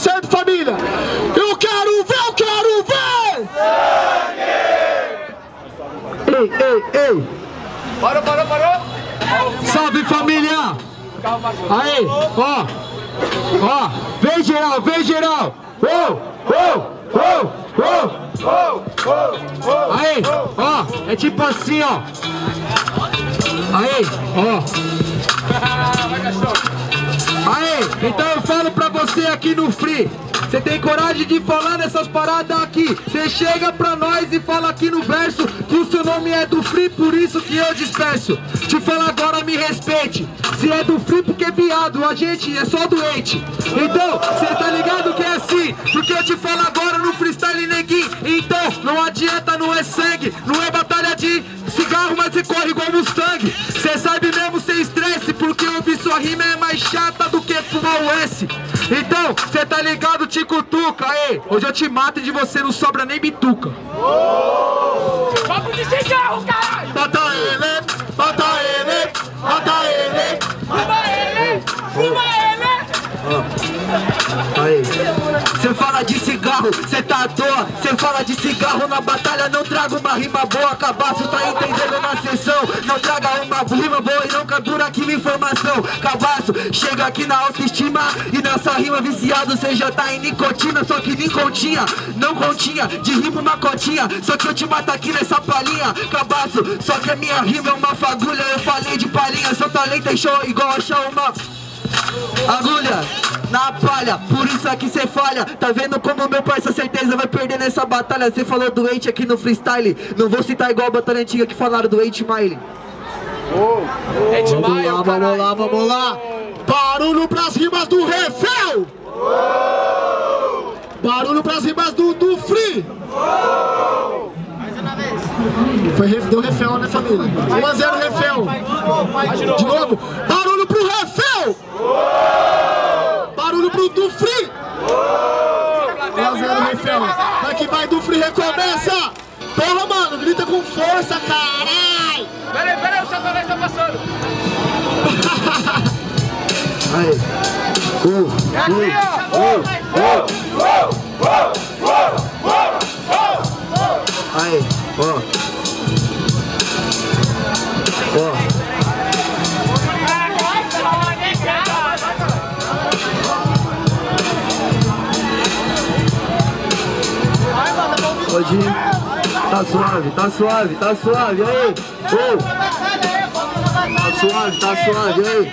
certo família? Eu quero ver, eu quero ver! Ei, ei, ei! Parou, parou, parou! Salve família! Aí, ó! Ó! Vem geral, vem geral! Oh, oh, oh, oh! Aí, ó! É tipo assim, ó! Aí, ó! Aí, então eu falo pra você aqui no Free. Você tem coragem de falar nessas paradas aqui? Você chega pra nós e fala aqui no verso Que o seu nome é do Free, por isso que eu disperso. Te falo agora, me respeite. Se é do Free porque é viado, a gente é só doente. Então, cê tá ligado que é assim? Porque eu te falo agora no freestyle neguinho. Então, não adianta, não é sangue Não é batalha de cigarro, mas você corre igual Mustang S Então, cê tá ligado, te cutuca Aí, hoje eu te mato e de você não sobra nem bituca. Papo de cigarro, caralho! Mata ele, cê tá à toa Cê fala de cigarro na batalha, não traga uma rima boa Cabaço tá entendendo na sessão. Não traga uma rima boa e não captura aqui minha informação. Cabaço, chega aqui na autoestima E nessa rima viciado cê já tá em nicotina Só que nem continha, não continha De rima uma cotinha, só que eu te mato aqui nessa palhinha Cabaço, só que a minha rima é uma fagulha Eu falei de palhinha, seu talento é show igual achar uma... Agulha na palha, por isso aqui cê falha. Tá vendo como meu parça certeza vai perder nessa batalha? Cê falou doente aqui no freestyle. Não vou citar igual a batalha antiga que falaram do 8 Mile É de Vamos lá, vamos lá, vamos lá. Barulho pras rimas do Refel Barulho pras rimas do, do Free. Foi, ref- deu Refel, né família? 1x0 Refel De novo, barulho pro Refel Barulho pro do Free 1x0 Refel Vai que vai Free, recomeça Porra mano, grita com força, carai Peraí, peraí, o satanás tá passando! Aí. Uh, É aqui, ó! Pode ir. Tá suave, tá suave, tá suave, aí. Ô. Tá suave, tá suave, aí.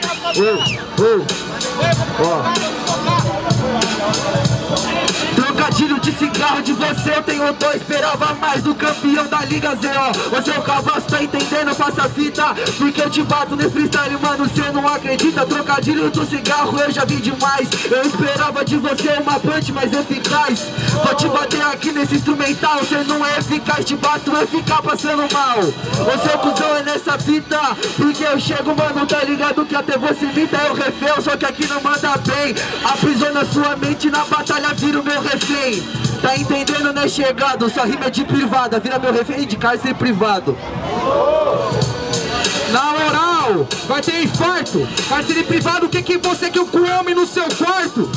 Trocadilho de cigarro de você eu tenho dó Esperava mais do campeão da Liga ZO Você é o cavaço, tá entendendo? Faça fita Porque eu te bato nesse freestyle, mano Cê não acredita Trocadilho do cigarro eu já vi demais Eu esperava de você uma punch mais eficaz nesse instrumental Cê não é eficaz, te bato é ficar passando mal. O seu cuzão é nessa fita Porque eu chego, mano, tá ligado que até você imita é o refém Só que aqui não manda bem. Aprisiona sua mente na batalha vira o meu refém. Tá entendendo, né, chegado? Sua rima é de privada Vira meu refém de cárcere privado. Na moral, vai ter infarto. Cárcere privado, o que que você que o come no seu quarto?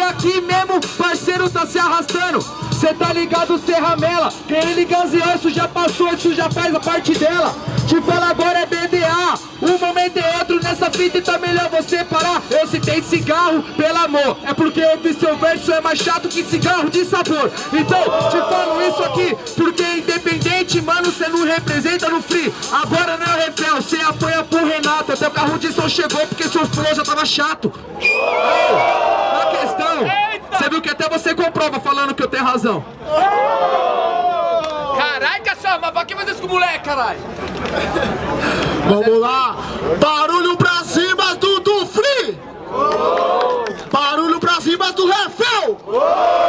Que aqui mesmo, parceiro tá se arrastando. Cê tá ligado, cê ramela Querendo gazear, isso já passou, isso já faz a parte dela. Te fala agora é BDA Um momento é outro nessa fita e tá melhor você parar. Eu citei cigarro, pelo amor. É porque eu vi seu verso é mais chato que cigarro de sabor. Então, te falo isso aqui Porque independente, mano, cê não representa no free. Agora não é o refrão, cê apanha pro Renato. Até o carro de som chegou porque seu flow já tava chato então, Eita. você viu que até você comprova falando que eu tenho razão. Oh. Caralho, cachorro, mas pra que fazer isso com o moleque, caralho? Vamos lá. Barulho pra cima do Dufri! Oh. Barulho pra cima do Rafael. Oh.